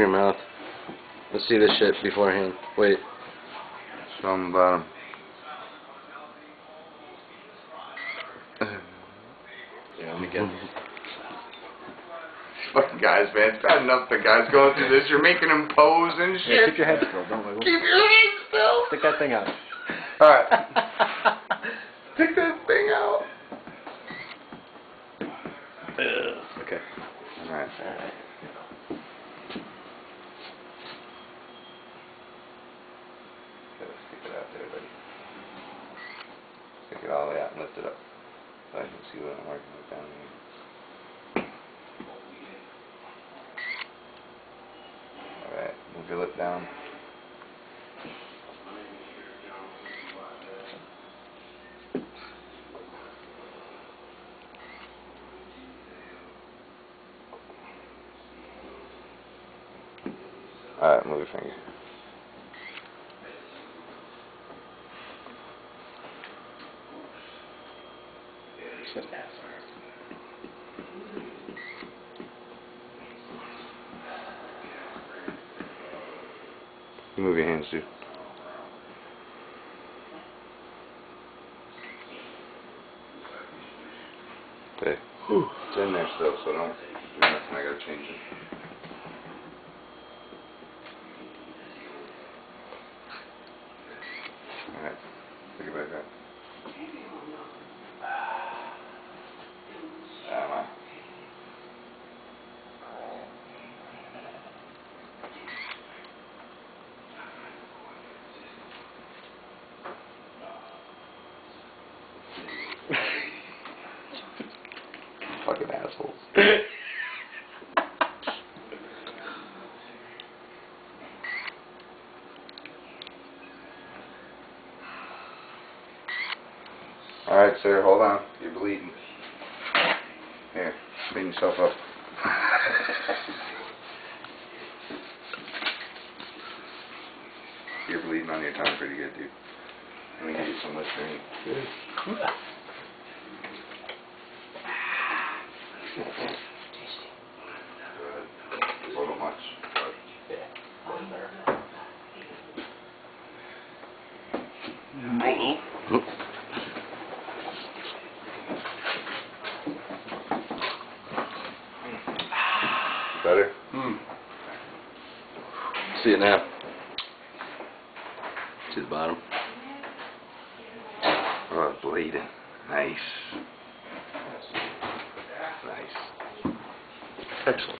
your mouth. Let's see this shit beforehand. Wait. Show them the bottom. Yeah, let me get. Fucking guys, man. It's bad enough the guys going through this. You're making them pose and shit. Yeah, keep your head still. Don't wiggle. Keep your head still. Stick that thing out. Alright. Stick that thing out. okay. Alright. Alright. Gotta stick it out there, buddy. Stick it all the way out and lift it up. So I can see what I'm working with down here. Alright, move your lip down. Alright, move your finger. You move your hands too. Okay. It's in there still, so don't do nothing. I gotta change it. Alright. Take it back up. Ah, man. Fucking assholes. Alright, sir, hold on. You're bleeding. Here, clean yourself up. You're bleeding on your tongue pretty good, dude. Let me give you some Listerine. Good. Good. A little much, but mm-hmm. Better. Hmm. See it now. See the bottom. Oh, it's bleeding. Nice. Nice. Excellent.